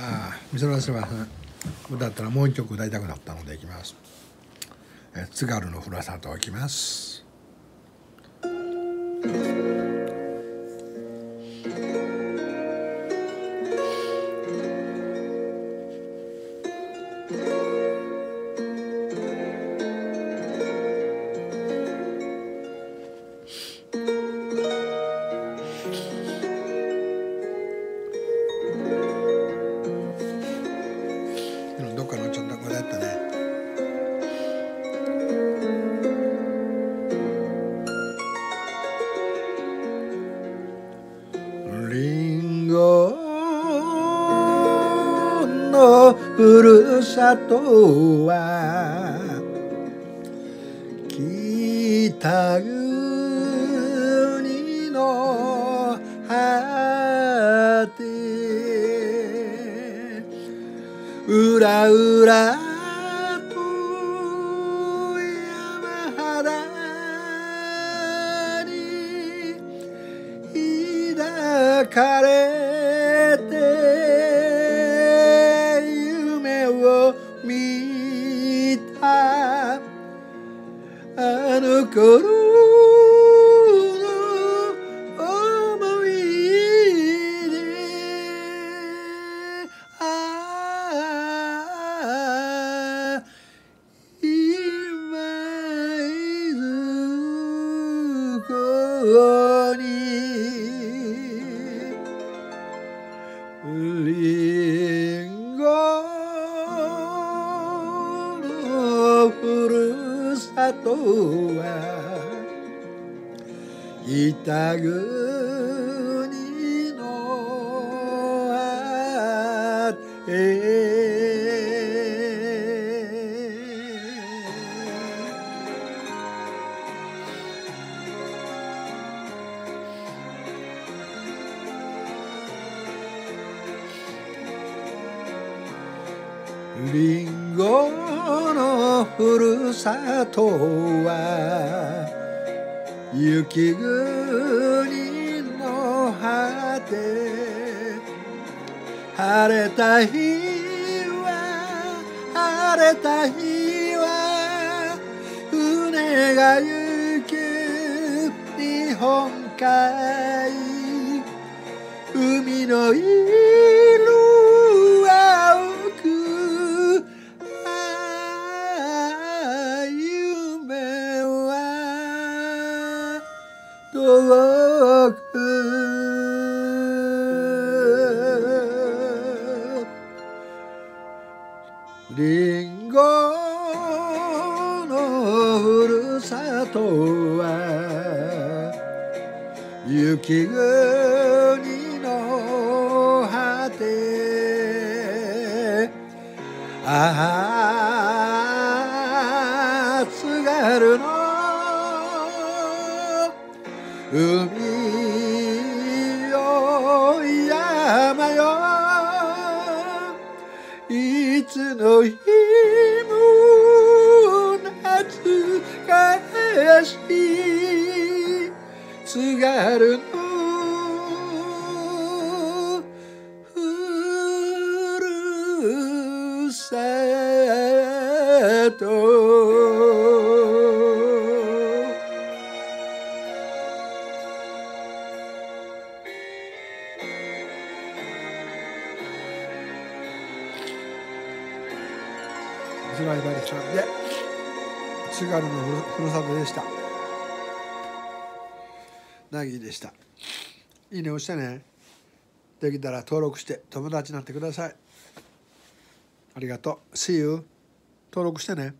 ああ見せらせません。歌ったらもう一曲歌いたくなったのでいきます。津軽のふるさといきます。リンゴのふるさとは北国の果て。うらうらあの頃の思い出ああ今いずこにとは北国の果て。リンゴのふるさとは雪国の果て晴れた日は晴れた日は船が行く日本海。海の色リンゴのふるさとは雪国の果て。ああ津軽の海いつの日も懐かしい。津軽の。ふるさと。スライバリさんで津軽のふるさとでした。なぎでした。いいね押してね。できたら登録して友達になってください。ありがとう。See you 登録してね。